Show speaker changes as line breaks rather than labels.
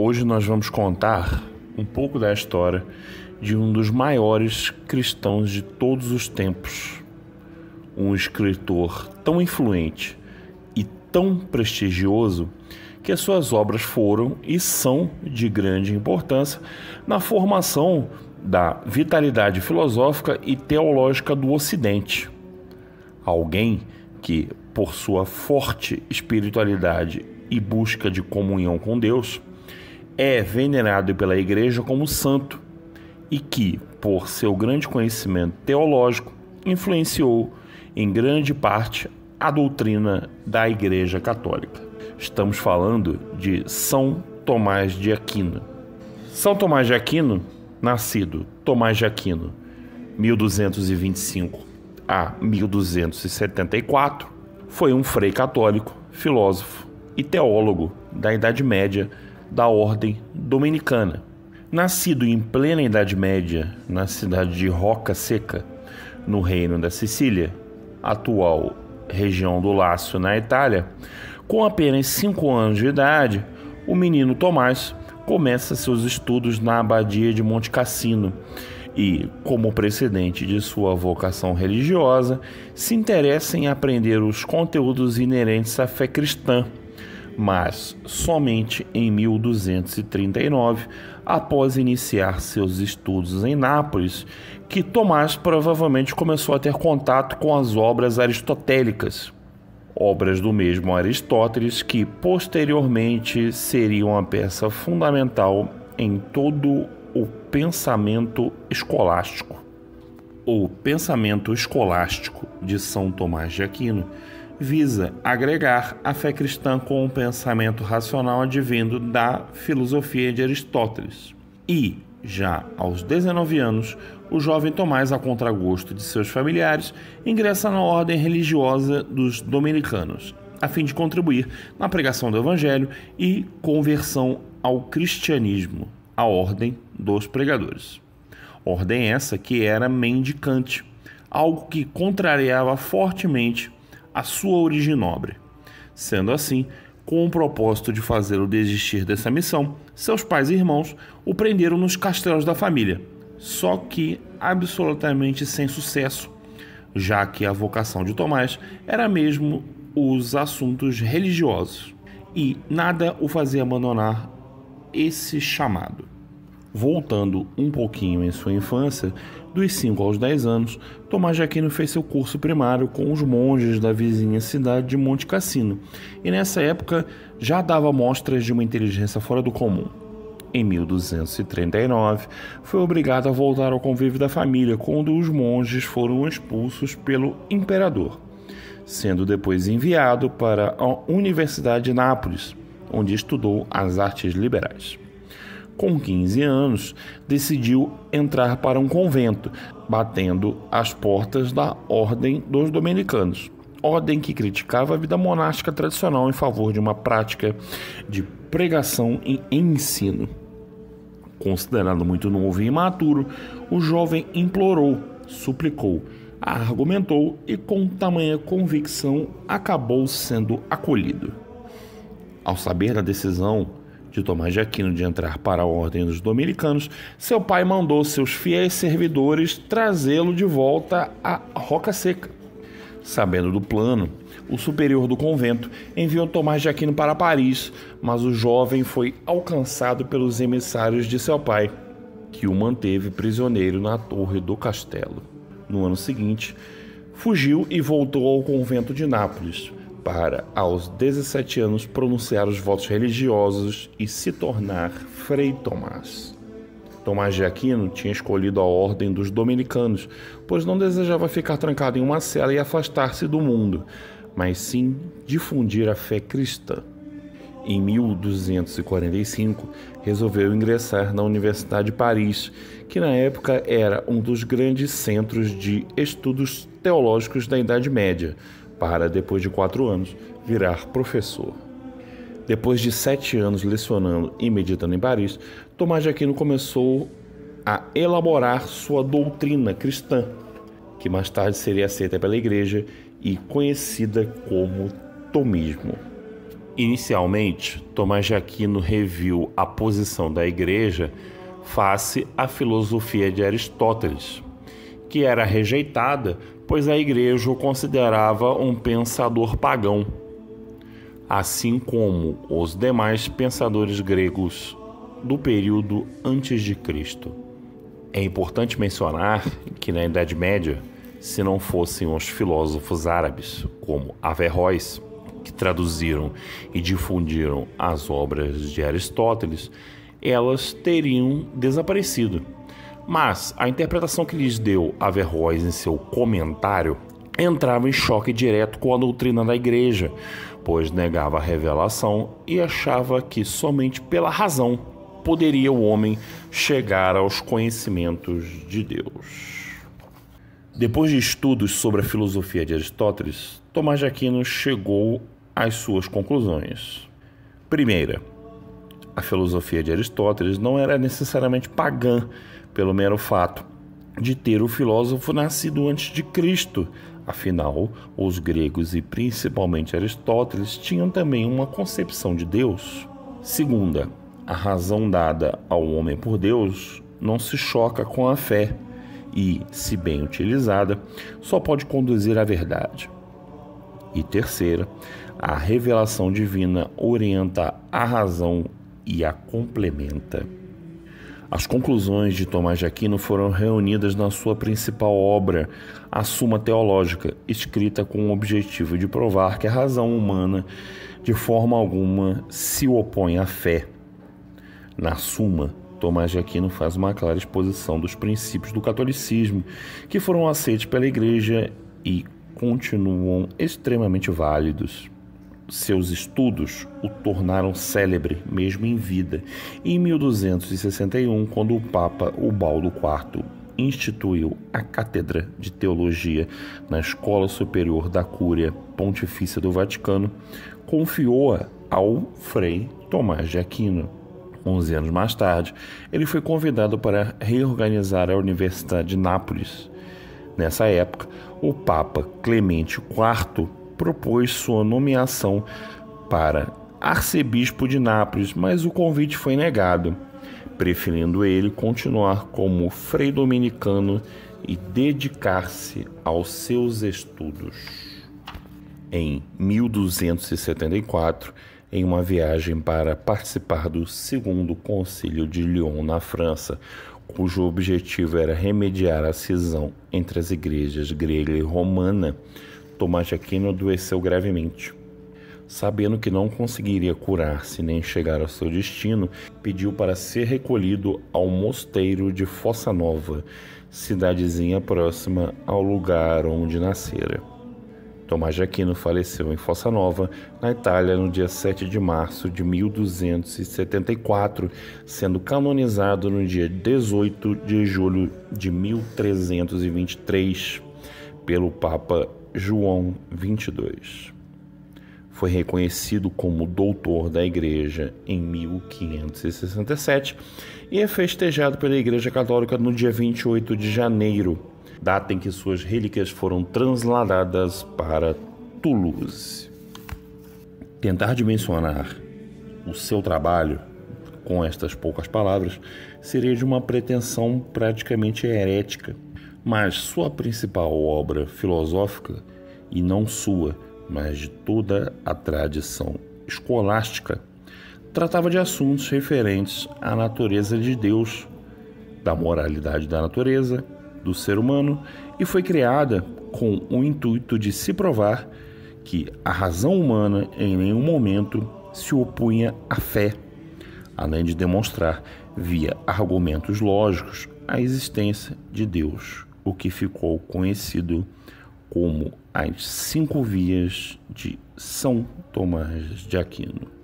Hoje nós vamos contar um pouco da história de um dos maiores cristãos de todos os tempos, um escritor tão influente e tão prestigioso que as suas obras foram e são de grande importância na formação da vitalidade filosófica e teológica do Ocidente. Alguém que, por sua forte espiritualidade e busca de comunhão com Deus, é venerado pela Igreja como santo e que, por seu grande conhecimento teológico, influenciou em grande parte a doutrina da Igreja Católica. Estamos falando de São Tomás de Aquino. São Tomás de Aquino, nascido Tomás de Aquino, 1225 a 1274, foi um frei católico, filósofo e teólogo da Idade Média da Ordem Dominicana. Nascido em plena Idade Média na cidade de Roca Seca, no Reino da Sicília, atual região do Lácio, na Itália, com apenas 5 anos de idade, o menino Tomás começa seus estudos na abadia de Monte Cassino e, como precedente de sua vocação religiosa, se interessa em aprender os conteúdos inerentes à fé cristã mas somente em 1239, após iniciar seus estudos em Nápoles, que Tomás provavelmente começou a ter contato com as obras aristotélicas, obras do mesmo Aristóteles que posteriormente seriam uma peça fundamental em todo o pensamento escolástico. O pensamento escolástico de São Tomás de Aquino visa agregar a fé cristã com o pensamento racional advindo da filosofia de Aristóteles. E, já aos 19 anos, o jovem Tomás, a contragosto de seus familiares, ingressa na ordem religiosa dos dominicanos, a fim de contribuir na pregação do evangelho e conversão ao cristianismo, a ordem dos pregadores. Ordem essa que era mendicante, algo que contrariava fortemente a sua origem nobre. Sendo assim, com o propósito de fazê-lo desistir dessa missão, seus pais e irmãos o prenderam nos castelos da família, só que absolutamente sem sucesso, já que a vocação de Tomás era mesmo os assuntos religiosos e nada o fazia abandonar esse chamado. Voltando um pouquinho em sua infância, dos 5 aos 10 anos, Tomás de Aquino fez seu curso primário com os monges da vizinha cidade de Monte Cassino, e nessa época já dava mostras de uma inteligência fora do comum. Em 1239, foi obrigado a voltar ao convívio da família quando os monges foram expulsos pelo imperador, sendo depois enviado para a Universidade de Nápoles, onde estudou as artes liberais com 15 anos, decidiu entrar para um convento, batendo as portas da Ordem dos Dominicanos. Ordem que criticava a vida monástica tradicional em favor de uma prática de pregação e ensino. Considerado muito novo e imaturo, o jovem implorou, suplicou, argumentou e, com tamanha convicção, acabou sendo acolhido. Ao saber da decisão, de Tomás de Aquino de entrar para a Ordem dos Dominicanos, seu pai mandou seus fiéis servidores trazê-lo de volta à Roca Seca. Sabendo do plano, o superior do convento enviou Tomás de Aquino para Paris, mas o jovem foi alcançado pelos emissários de seu pai, que o manteve prisioneiro na torre do castelo. No ano seguinte, fugiu e voltou ao convento de Nápoles, para, aos 17 anos, pronunciar os votos religiosos e se tornar Frei Tomás. Tomás de Aquino tinha escolhido a ordem dos dominicanos, pois não desejava ficar trancado em uma cela e afastar-se do mundo, mas sim difundir a fé cristã. Em 1245, resolveu ingressar na Universidade de Paris, que na época era um dos grandes centros de estudos teológicos da Idade Média, para, depois de quatro anos, virar professor. Depois de sete anos lecionando e meditando em Paris, Tomás de Aquino começou a elaborar sua doutrina cristã, que mais tarde seria aceita pela Igreja e conhecida como Tomismo. Inicialmente, Tomás de Aquino reviu a posição da Igreja face à filosofia de Aristóteles, que era rejeitada, pois a Igreja o considerava um pensador pagão, assim como os demais pensadores gregos do período antes de Cristo. É importante mencionar que na Idade Média, se não fossem os filósofos árabes como Averroes, que traduziram e difundiram as obras de Aristóteles, elas teriam desaparecido. Mas a interpretação que lhes deu Averroes em seu comentário entrava em choque direto com a doutrina da igreja, pois negava a revelação e achava que somente pela razão poderia o homem chegar aos conhecimentos de Deus. Depois de estudos sobre a filosofia de Aristóteles, Tomás de Aquino chegou às suas conclusões. Primeira, a filosofia de Aristóteles não era necessariamente pagã pelo mero fato de ter o filósofo nascido antes de Cristo. Afinal, os gregos e principalmente Aristóteles tinham também uma concepção de Deus. Segunda, a razão dada ao homem por Deus não se choca com a fé e, se bem utilizada, só pode conduzir à verdade. E terceira, a revelação divina orienta a razão e a complementa. As conclusões de Tomás de Aquino foram reunidas na sua principal obra, A Suma Teológica, escrita com o objetivo de provar que a razão humana, de forma alguma, se opõe à fé na Suma, Tomás de Aquino faz uma clara exposição dos princípios do catolicismo que foram aceitos pela Igreja e continuam extremamente válidos. Seus estudos o tornaram célebre mesmo em vida. Em 1261, quando o Papa Ubaldo IV instituiu a Cátedra de Teologia na Escola Superior da Cúria Pontifícia do Vaticano, confiou-a ao Frei Tomás de Aquino. 11 anos mais tarde, ele foi convidado para reorganizar a Universidade de Nápoles. Nessa época, o Papa Clemente IV propôs sua nomeação para arcebispo de Nápoles, mas o convite foi negado, preferindo ele continuar como frei dominicano e dedicar-se aos seus estudos. Em 1274, em uma viagem para participar do segundo concílio de Lyon na França, cujo objetivo era remediar a cisão entre as igrejas grega e romana, Tomás de Aquino adoeceu gravemente. Sabendo que não conseguiria curar-se nem chegar ao seu destino, pediu para ser recolhido ao mosteiro de Fossa Nova, cidadezinha próxima ao lugar onde nascera. Tomás de Aquino faleceu em Fossa Nova, na Itália, no dia 7 de março de 1274, sendo canonizado no dia 18 de julho de 1323 pelo Papa João 22. Foi reconhecido como doutor da Igreja em 1567 e é festejado pela Igreja Católica no dia 28 de janeiro data em que suas relíquias foram transladadas para Toulouse. Tentar dimensionar o seu trabalho com estas poucas palavras seria de uma pretensão praticamente herética, mas sua principal obra filosófica, e não sua, mas de toda a tradição escolástica, tratava de assuntos referentes à natureza de Deus, da moralidade da natureza do ser humano e foi criada com o intuito de se provar que a razão humana em nenhum momento se opunha à fé, além de demonstrar, via argumentos lógicos, a existência de Deus, o que ficou conhecido como as cinco vias de São Tomás de Aquino.